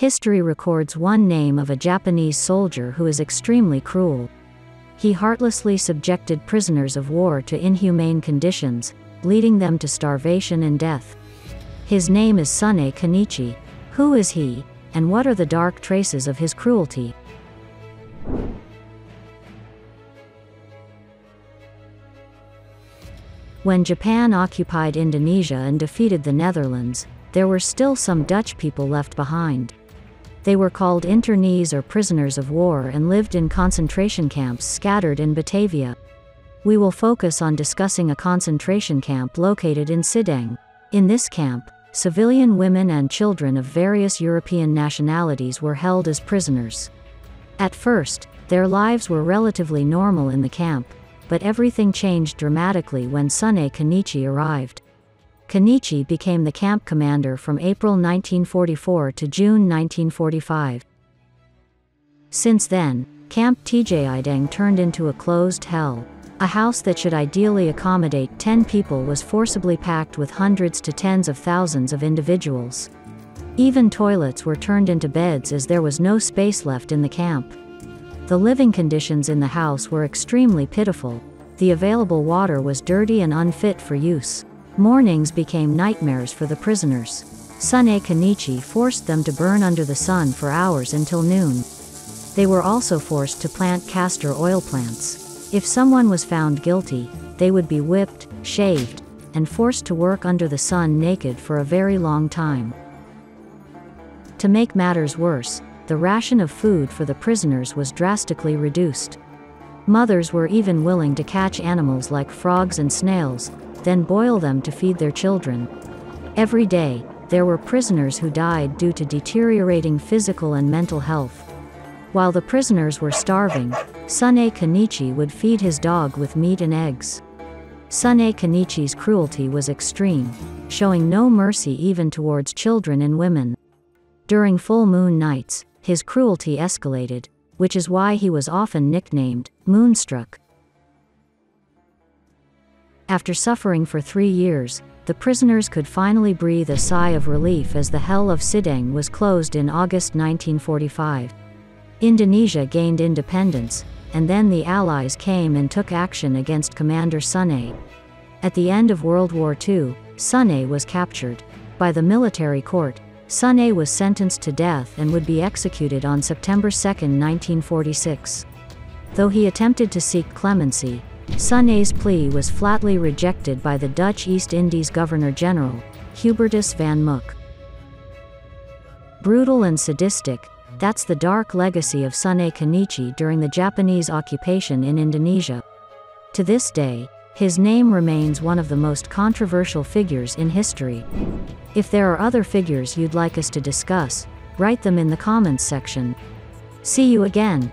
history records one name of a Japanese soldier who is extremely cruel. He heartlessly subjected prisoners of war to inhumane conditions, leading them to starvation and death. His name is Sonei Kenichi. Who is he, and what are the dark traces of his cruelty? When Japan occupied Indonesia and defeated the Netherlands, there were still some Dutch people left behind. They were called internees or prisoners of war and lived in concentration camps scattered in Batavia. We will focus on discussing a concentration camp located in Tjideng. In this camp, civilian women and children of various European nationalities were held as prisoners. At first, their lives were relatively normal in the camp, but everything changed dramatically when Sonei Kenichi arrived. Kenichi became the camp commander from April 1944 to June 1945. Since then, Camp TJ Tjideng turned into a closed hell. A house that should ideally accommodate 10 people was forcibly packed with hundreds to tens of thousands of individuals. Even toilets were turned into beds as there was no space left in the camp. The living conditions in the house were extremely pitiful. The available water was dirty and unfit for use. Mornings became nightmares for the prisoners. Sonei Kenichi forced them to burn under the sun for hours until noon. They were also forced to plant castor oil plants. If someone was found guilty, they would be whipped, shaved, and forced to work under the sun naked for a very long time. To make matters worse, the ration of food for the prisoners was drastically reduced. Mothers were even willing to catch animals like frogs and snails, then boil them to feed their children. Every day, there were prisoners who died due to deteriorating physical and mental health. While the prisoners were starving, Sonei Kenichi would feed his dog with meat and eggs. Sonei Kenichi's cruelty was extreme, showing no mercy even towards children and women. During full moon nights, his cruelty escalated, which is why he was often nicknamed Moonstruck. After suffering for three years, the prisoners could finally breathe a sigh of relief as the Hell of Tjideng was closed in August 1945. Indonesia gained independence, and then the Allies came and took action against Commander Sonei. At the end of World War II, Sonei was captured. By the military court, Sonei was sentenced to death and would be executed on September 2, 1946. Though he attempted to seek clemency, Sonei's plea was flatly rejected by the Dutch East Indies Governor-General, Hubertus van Mook. Brutal and sadistic, that's the dark legacy of Sonei Kenichi during the Japanese occupation in Indonesia. To this day, his name remains one of the most controversial figures in history. If there are other figures you'd like us to discuss, write them in the comments section. See you again.